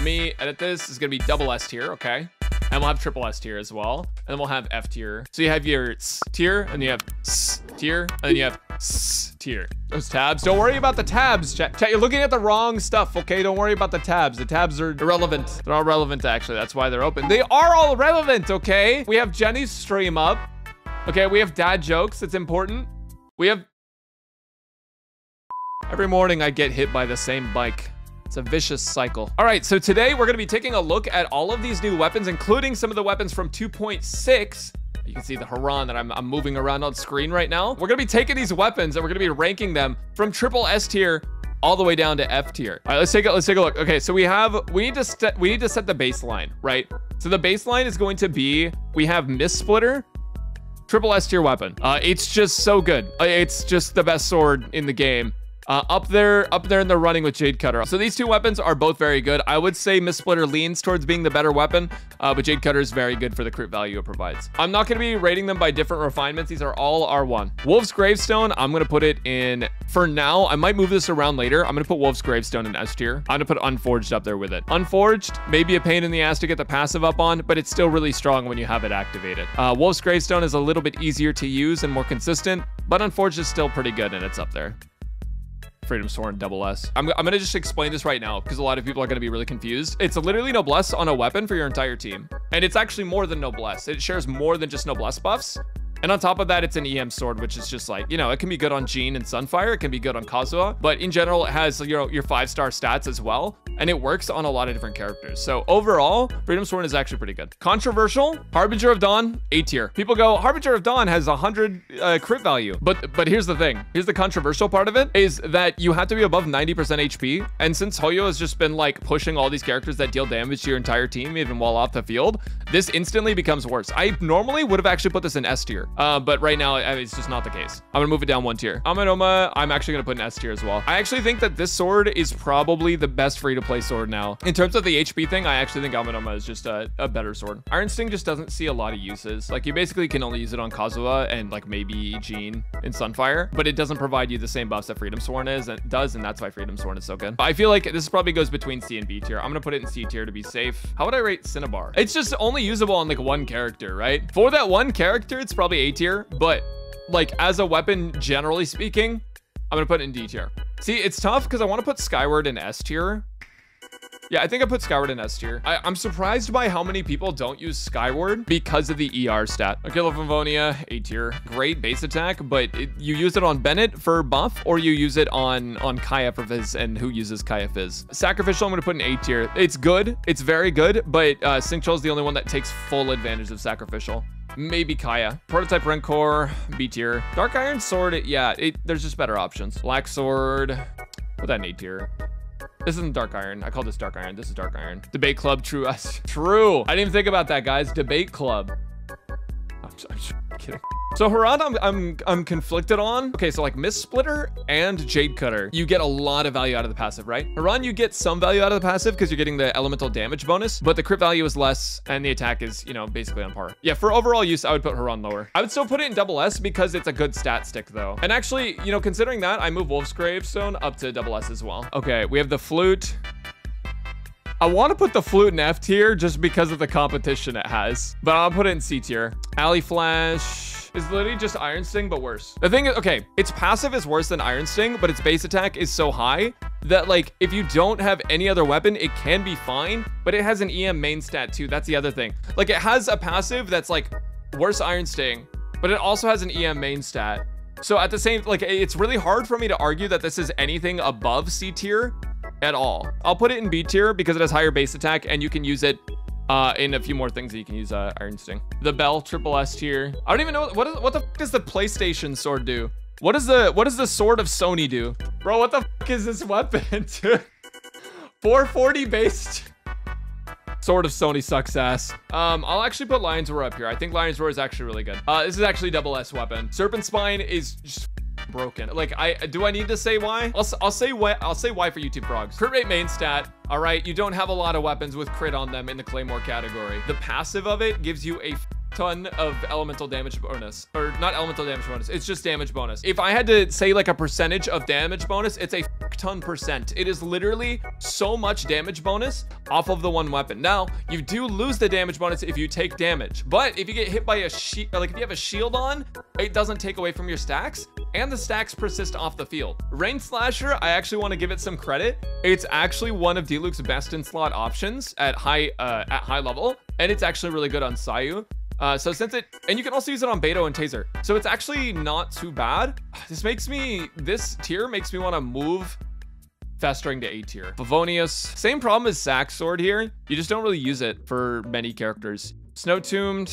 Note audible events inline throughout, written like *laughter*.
Let me edit this. This is going to be double S tier, okay? And we'll have triple S tier as well. And then we'll have F tier. So you have your S tier, and you have S tier, and then you have S tier. Those tabs. Don't worry about the tabs, chat. chat. You're looking at the wrong stuff, okay? Don't worry about the tabs. The tabs are irrelevant. They're all relevant, actually. That's why they're open. They are all relevant, okay? We have Jenny's stream up. Okay, we have dad jokes. It's important. We have... Every morning I get hit by the same bike. It's a vicious cycle. All right, so today we're gonna be taking a look at all of these new weapons, including some of the weapons from 2.6. You can see the Haran that I'm, I'm moving around on screen right now. We're gonna be taking these weapons and we're gonna be ranking them from triple S tier all the way down to F tier. All right, let's take a let's take a look. Okay, so we have we need to set we need to set the baseline, right? So the baseline is going to be we have Mist Splitter, triple S tier weapon. Uh, it's just so good. Uh, it's just the best sword in the game. Uh, up there, up there in the running with Jade Cutter. So these two weapons are both very good. I would say Mist Splitter leans towards being the better weapon, uh, but Jade Cutter is very good for the crit value it provides. I'm not going to be rating them by different refinements. These are all R1. Wolf's Gravestone, I'm going to put it in, for now, I might move this around later. I'm going to put Wolf's Gravestone in S tier. I'm going to put Unforged up there with it. Unforged, maybe a pain in the ass to get the passive up on, but it's still really strong when you have it activated. Uh, Wolf's Gravestone is a little bit easier to use and more consistent, but Unforged is still pretty good and it's up there. Freedom Sworn double S. I'm, I'm gonna just explain this right now because a lot of people are gonna be really confused. It's literally Noblesse on a weapon for your entire team. And it's actually more than Noblesse. It shares more than just Noblesse buffs. And on top of that, it's an EM sword, which is just like, you know, it can be good on Jean and Sunfire. It can be good on Kazuha. But in general, it has, you know, your five-star stats as well. And it works on a lot of different characters. So overall, Freedom Sworn is actually pretty good. Controversial, Harbinger of Dawn, A tier. People go, Harbinger of Dawn has 100 uh, crit value. But but here's the thing. Here's the controversial part of it, is that you have to be above 90% HP. And since Hoyo has just been like pushing all these characters that deal damage to your entire team, even while off the field, this instantly becomes worse. I normally would have actually put this in S tier. Uh, but right now, it's just not the case. I'm gonna move it down one tier. Amenoma, I'm actually gonna put an S tier as well. I actually think that this sword is probably the best free-to-play sword now. In terms of the HP thing, I actually think Amenoma is just a, a better sword. Iron Sting just doesn't see a lot of uses. Like, you basically can only use it on Kazuha and, like, maybe Jean in Sunfire, but it doesn't provide you the same buffs that Freedom Sworn is and does, and that's why Freedom Sworn is so good. But I feel like this probably goes between C and B tier. I'm gonna put it in C tier to be safe. How would I rate Cinnabar? It's just only usable on, like, one character, right? For that one character, it's probably A tier, but like as a weapon, generally speaking, I'm gonna put it in D tier. See, it's tough because I want to put Skyward in S tier. Yeah, I think I put Skyward in S tier. I, am surprised by how many people don't use Skyward because of the ER stat. Aquila Favonia, A tier. Great base attack, but it, you use it on Bennett for buff, or you use it on, on Kaeya for Fizz, and who uses Kaeya Fizz? Sacrificial, I'm going to put in A tier. It's good. It's very good, but uh, is the only one that takes full advantage of Sacrificial. Maybe Kaeya. Prototype Rancour, B tier. Dark Iron Sword, yeah, it, there's just better options. Black Sword, put that A tier. This isn't Dark Iron. I call this Dark Iron. This is Dark Iron. Debate Club, true us. *laughs* True. I didn't even think about that, guys. Debate Club. I'm, I'm kidding. So Haran, I'm, I'm, I'm conflicted on. Okay, so like Mist Splitter and Jade Cutter, you get a lot of value out of the passive, right? Haran, you get some value out of the passive because you're getting the elemental damage bonus, but the crit value is less and the attack is, you know, basically on par. Yeah, for overall use, I would put Haran lower. I would still put it in double S because it's a good stat stick though. And actually, you know, considering that, I move Wolf's Gravestone up to double S as well. Okay, we have the Flute. I want to put the flute in F tier just because of the competition it has, but I'll put it in C tier. Alley Flash is literally just Iron Sting, but worse. The thing is, okay, its passive is worse than Iron Sting, but its base attack is so high that like if you don't have any other weapon, it can be fine, but it has an EM main stat too. That's the other thing. Like it has a passive that's like worse Iron Sting, but it also has an EM main stat. So at the same, like it's really hard for me to argue that this is anything above C tier at all. I'll put it in B tier because it has higher base attack and you can use it uh, and a few more things that you can use uh, Iron Sting. The Bell Triple S tier. I don't even know what is, what the does the PlayStation sword do? What does the what does the sword of Sony do? Bro, what the is this weapon? *laughs* 440 based. Sword of Sony sucks ass. Um, I'll actually put Lion's Roar up here. I think Lion's Roar is actually really good. Uh, this is actually double S weapon. Serpent Spine is just broken. Like, I do I need to say why? I'll, I'll say why. I'll say why for YouTube frogs. Crit rate main stat. All right, you don't have a lot of weapons with crit on them in the Claymore category. The passive of it gives you a ton of elemental damage bonus or not elemental damage bonus it's just damage bonus if i had to say like a percentage of damage bonus it's a ton percent. It is literally so much damage bonus off of the one weapon. Now, you do lose the damage bonus if you take damage, but if you get hit by a shield, like if you have a shield on, it doesn't take away from your stacks and the stacks persist off the field. Rain Slasher, I actually want to give it some credit. It's actually one of Diluc's best in slot options at high uh, at high level, and it's actually really good on Sayu. Uh, so since it, and you can also use it on Beidou and Razor. So it's actually not too bad. *sighs* This makes me, this tier makes me want to move Festering to A tier. Favonius, same problem as Sack Sword here. You just don't really use it for many characters. Snow Tombed.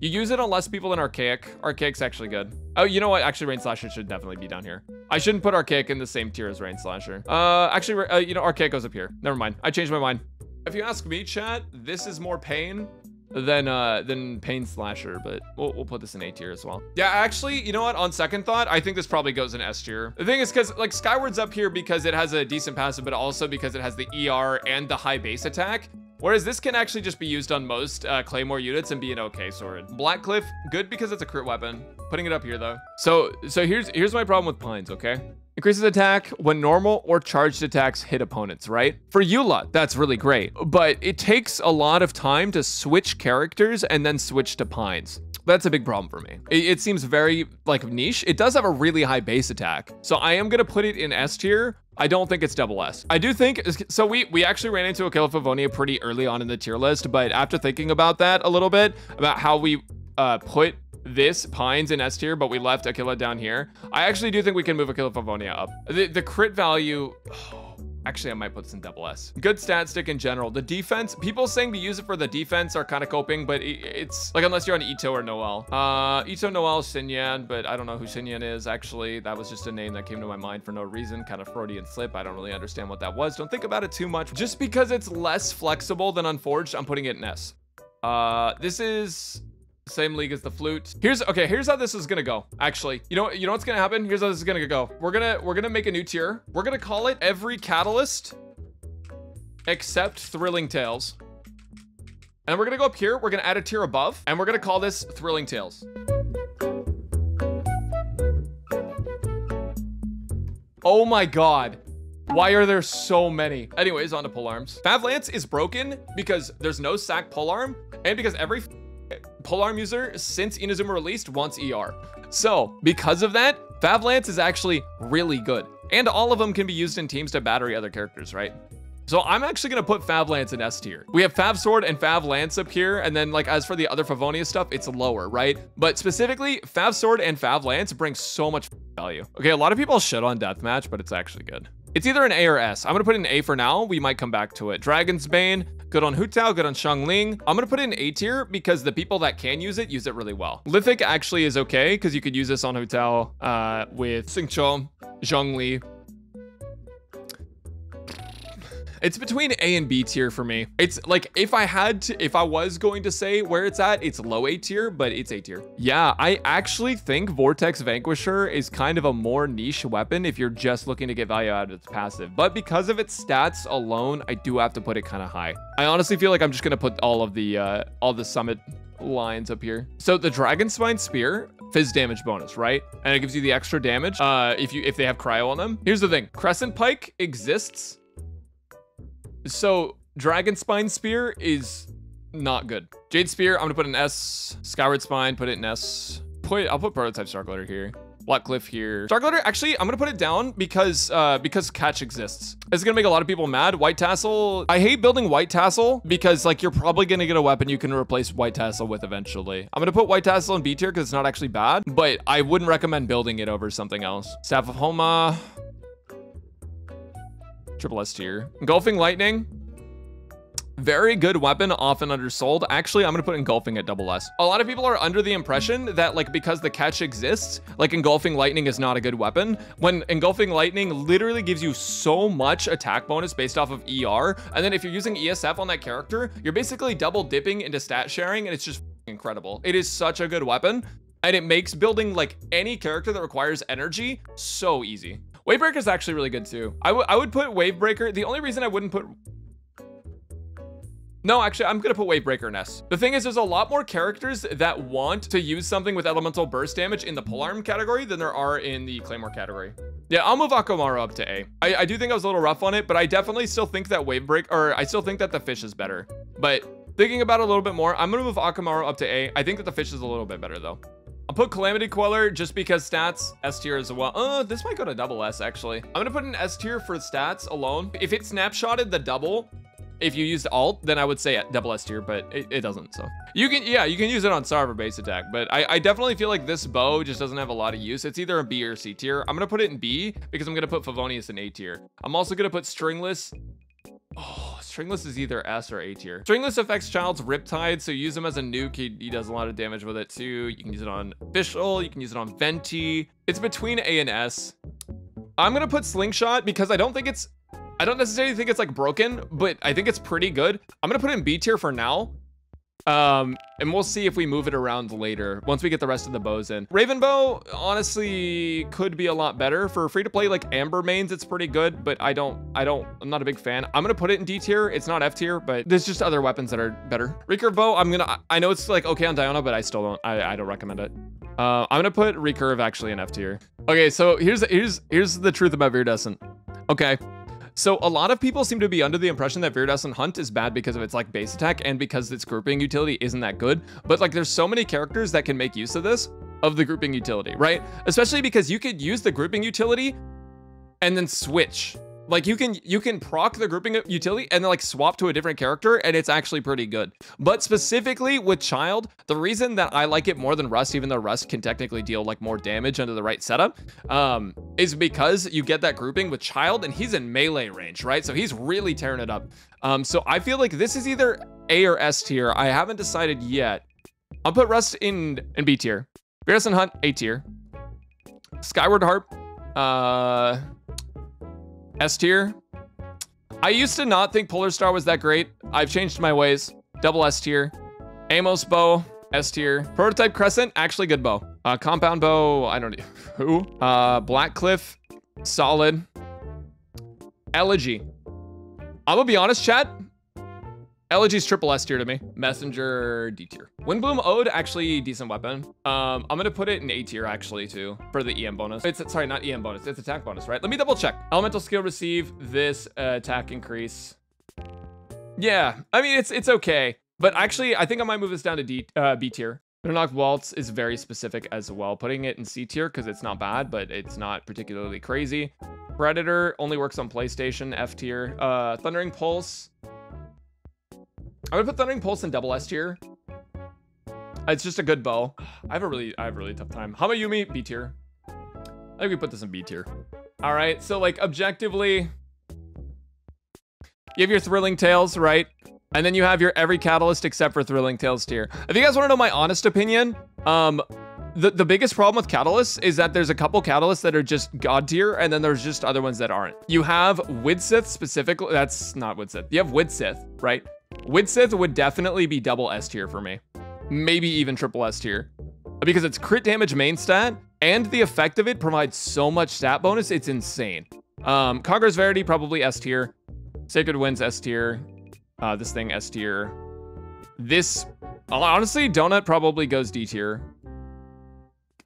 You use it on less people than Archaic. Archaic's actually good. Oh, you know what? Actually, Rain Slasher should definitely be down here. I shouldn't put Archaic in the same tier as Rain Slasher. Uh, actually, uh, you know, Archaic goes up here. Never mind. I changed my mind. If you ask me, chat, this is more pain than uh than pain slasher but we'll, we'll put this in a tier as well yeah actually you know what on second thought i think this probably goes in s tier the thing is because like skyward's up here because it has a decent passive but also because it has the er and the high base attack Whereas this can actually just be used on most uh, Claymore units and be an okay sword. Black Cliff, good because it's a crit weapon. Putting it up here though. So so here's here's my problem with Pines, okay? Increases attack when normal or charged attacks hit opponents, right? For Eula, that's really great, but it takes a lot of time to switch characters and then switch to Pines. That's a big problem for me. It, it, seems very like niche. It does have a really high base attack. So I am gonna put it in S tier. I don't think it's double S. I do think, so we, we actually ran into Aquila Favonia pretty early on in the tier list, but after thinking about that a little bit, about how we uh, put this Pines in S tier, but we left Aquila down here. I actually do think we can move Aquila Favonia up. The, the crit value, oh, Actually, I might put this in double S. Good stat stick in general. The defense, people saying to use it for the defense are kind of coping, but it's like unless you're on Itto or Noelle. Uh, Itto, Noelle, Xinyan, but I don't know who Xinyan is actually. That was just a name that came to my mind for no reason. Kind of Freudian slip. I don't really understand what that was. Don't think about it too much. Just because it's less flexible than Unforged, I'm putting it in S. Uh, this is same league as the flute. Here's okay. Here's how this is gonna go. Actually, you know, you know what's gonna happen. Here's how this is gonna go. We're gonna we're gonna make a new tier. We're gonna call it every catalyst except thrilling tales. And we're gonna go up here. We're gonna add a tier above, and we're gonna call this thrilling tales. Oh my god. Why are there so many? Anyways, on to pole arms. Fav Lance is broken because there's no sack pole arm and because every polearm user since Inazuma released wants ER. So because of that, Fav Lance is actually really good. And all of them can be used in teams to battery other characters, right? So I'm actually gonna put Fav Lance in S tier. We have Fav Sword and Fav Lance up here, and then like as for the other Favonia stuff, it's lower, right? But specifically, Fav Sword and Fav Lance bring so much value. Okay, a lot of people shit on Deathmatch, but it's actually good. It's either an A or S. I'm gonna put in A for now. We might come back to it. Dragon's Bane, good on Hu Tao, good on Xiangling. I'm gonna put in A tier because the people that can use it use it really well. Lithic actually is okay because you could use this on Hu Tao uh, with Xingqiu, Zhongli, it's between A and B tier for me. It's like if I had to, if I was going to say where it's at, it's low A tier, but it's A tier. Yeah, I actually think Vortex Vanquisher is kind of a more niche weapon if you're just looking to get value out of its passive. But because of its stats alone, I do have to put it kind of high. I honestly feel like I'm just going to put all of the, uh, all the summit lines up here. So the Dragon Spine Spear, fizz damage bonus, right? And it gives you the extra damage uh, if you if they have cryo on them. Here's the thing. Crescent Pike exists so Dragon Spine Spear is not good. Jade Spear, I'm gonna put an S. Skyward Spine, put it in S. Put I'll put Prototype Starglitter here. Black Cliff here. Starglitter, actually, I'm gonna put it down because uh, because catch exists. It's gonna make a lot of people mad. White Tassel, I hate building White Tassel because like you're probably gonna get a weapon you can replace White Tassel with eventually. I'm gonna put White Tassel in B tier because it's not actually bad, but I wouldn't recommend building it over something else. Staff of Homa, Triple S tier. Engulfing Lightning. Very good weapon, often undersold. Actually, I'm gonna put Engulfing at double S. A lot of people are under the impression that like because the catch exists, like Engulfing Lightning is not a good weapon, when Engulfing Lightning literally gives you so much attack bonus based off of ER, and then if you're using ESF on that character, you're basically double dipping into stat sharing, and it's just incredible. It is such a good weapon, and it makes building like any character that requires energy so easy. Wavebreaker is actually really good too. I, I would put Wavebreaker. The only reason I wouldn't put No, actually, I'm gonna put Wavebreaker in S. The thing is, there's a lot more characters that want to use something with elemental burst damage in the polearm category than there are in the claymore category. Yeah, I'll move Akamaru up to A. I, I do think I was a little rough on it, but I definitely still think that Wavebreak, or I still think that the fish is better. But thinking about it a little bit more, I'm gonna move Akamaru up to A. I think that the fish is a little bit better though. I'll put Calamity Queller just because stats, S tier as well. Uh, this might go to double S actually. I'm gonna put an S tier for stats alone. If it snapshotted the double, if you used alt, then I would say double S tier, but it, it, doesn't, so. You can, yeah, you can use it on Sarver base attack, but I, I, definitely feel like this bow just doesn't have a lot of use. It's either a B or C tier. I'm gonna put it in B because I'm gonna put Favonius in A tier. I'm also gonna put Stringless. Oh, Stringless is either S or A tier. Stringless affects Childe's Riptide, so use him as a nuke. He, he does a lot of damage with it too. You can use it on Fischl, you can use it on Venti. It's between A and S. I'm gonna put Slingshot because I don't think it's I don't necessarily think it's like broken, but I think it's pretty good. I'm gonna put it in B tier for now. Um, and we'll see if we move it around later once we get the rest of the bows in. Raven Bow honestly could be a lot better for free to play like Amber mains. It's pretty good, but I don't, I don't, I'm not a big fan. I'm gonna put it in D tier. It's not F tier, but there's just other weapons that are better. Recurve Bow, I'm gonna, I know it's like okay on Diona, but I still don't, I, I don't recommend it. Uh, I'm gonna put Recurve actually in F tier. Okay, so here's here's here's the truth about Viridescent. Okay, so a lot of people seem to be under the impression that Viridescent Hunt is bad because of its like base attack and because its grouping utility isn't that good. But like there's so many characters that can make use of this, of the grouping utility, right? Especially because you could use the grouping utility and then switch like you can you can proc the grouping utility and then like swap to a different character and it's actually pretty good. But specifically with Childe, the reason that I like it more than Rust, even though Rust can technically deal like more damage under the right setup, um, is because you get that grouping with Childe and he's in melee range, right? So he's really tearing it up. Um, so I feel like this is either A or S tier. I haven't decided yet. I'll put Rust in, in B tier. Viridescent Hunt, A tier. Skyward Harp, uh, S tier. I used to not think Polar Star was that great. I've changed my ways. Double S tier. Amos bow, S tier. Prototype Crescent, actually good bow. Uh, compound bow, I don't know *laughs* who. Uh, Black Cliff, solid. Elegy. I'm gonna be honest, chat. Elegy's triple S tier to me. Messenger D tier. Windblume Ode, actually decent weapon. Um, I'm gonna put it in A tier actually too for the EM bonus. It's sorry, not EM bonus. It's attack bonus, right? Let me double check. Elemental skill receive this uh, attack increase. Yeah, I mean it's it's okay, but actually I think I might move this down to D uh, B tier. Mitternachts Waltz is very specific as well. Putting it in C tier because it's not bad, but it's not particularly crazy. Predator only works on PlayStation, F tier. Uh, Thundering Pulse I'm gonna put Thundering Pulse in double S tier. It's just a good bow. I have a really, I have a really tough time. Hamayumi, B tier. I think we put this in B tier. All right, so like objectively, you have your Thrilling Tales, right? And then you have your every catalyst except for Thrilling Tales tier. If you guys want to know my honest opinion, um, the, the biggest problem with catalysts is that there's a couple catalysts that are just god tier, and then there's just other ones that aren't. You have Widsith specifically, that's not Widsith. You have Widsith, right? Widsith would definitely be double S tier for me. Maybe even triple S tier. Because it's crit damage main stat, and the effect of it provides so much stat bonus, it's insane. Um, Kagura's Verity, probably S tier. Sacred Winds, S tier. Uh, this thing, S tier. This, honestly, Donut probably goes D tier.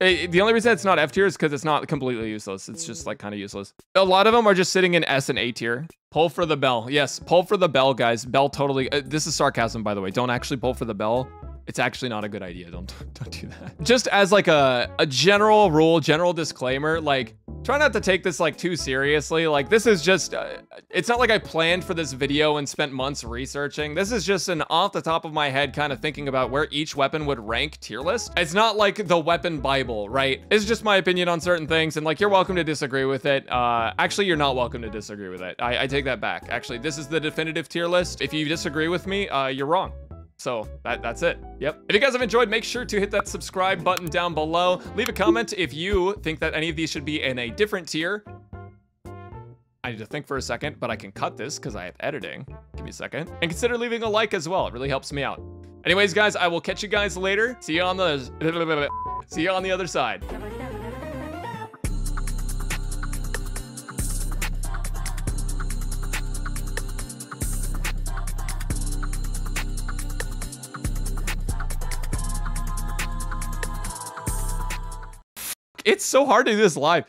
Eh, the only reason it's not F tier is because it's not completely useless. It's just like kind of useless. A lot of them are just sitting in S and A tier. Pull for the bell. Yes, pull for the bell, guys. Bell totally. Uh, this is sarcasm, by the way. Don't actually pull for the bell. It's actually not a good idea. Don't *laughs* don't do that. Just as like a a general rule, general disclaimer, like try not to take this like too seriously. Like this is just, uh, it's not like I planned for this video and spent months researching. This is just an off the top of my head kind of thinking about where each weapon would rank tier list. It's not like the weapon bible, right? It's just my opinion on certain things and like you're welcome to disagree with it. Uh, actually, you're not welcome to disagree with it. I, I take that back. Actually, this is the definitive tier list. If you disagree with me, uh, you're wrong. So that, that's it. Yep. If you guys have enjoyed, make sure to hit that subscribe button down below. Leave a comment if you think that any of these should be in a different tier. I need to think for a second, but I can cut this because I have editing. Give me a second. And consider leaving a like as well. It really helps me out. Anyways, guys, I will catch you guys later. See you on the... *laughs* See you on the other side. So hard to do this live.